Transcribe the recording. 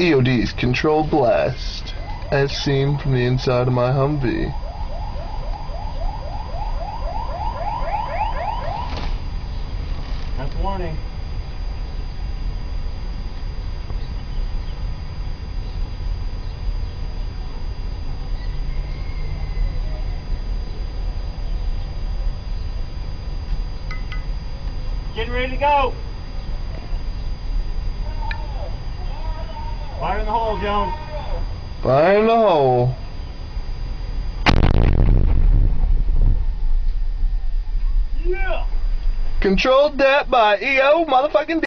EOD's control blast, as seen from the inside of my Humvee. That's warning. Getting ready to go. Fire in the hole, Jones. Fire in the hole. Yeah. Controlled that by EO motherfucking